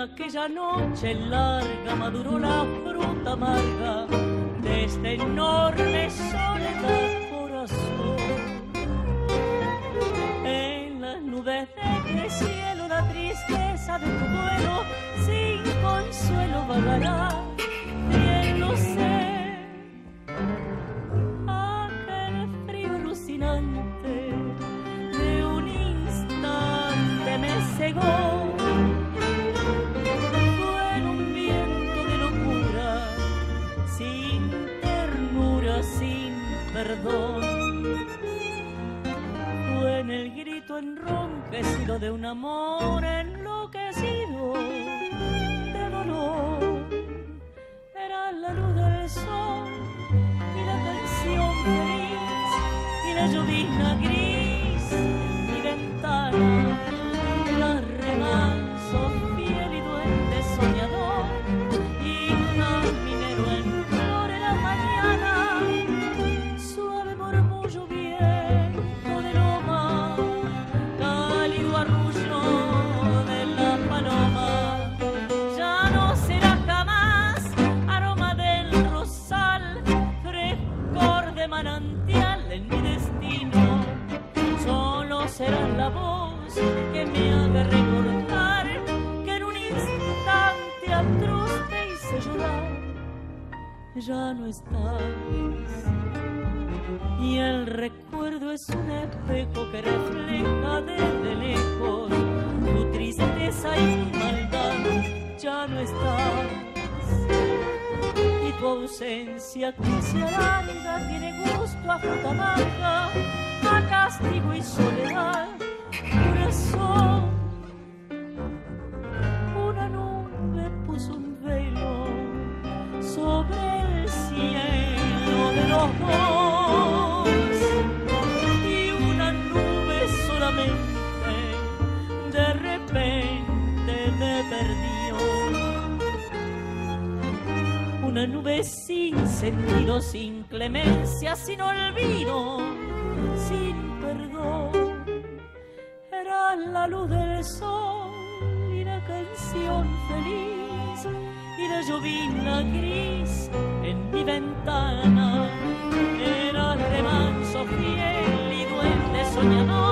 Aquella noche larga maduró la fruta amarga de esta enorme soledad corazón. En las nubes de cielo la tristeza de tu duelo sin consuelo vagará, perdón. En el grito enronquecido de un amor enloquecido que me haga recordar que en un instante atroz te hice llorar. Ya no estás y el recuerdo es un espejo que refleja desde lejos tu tristeza y maldad. Ya no estás y tu ausencia que se tiene gusto a fruta amarga, dos y una nube solamente de repente me perdió. Una nube sin sentido, sin clemencia, sin olvido, sin perdón. Era la luz del sol y la canción feliz y la llovizna gris en mi ventana. Era remanso fiel y duende soñador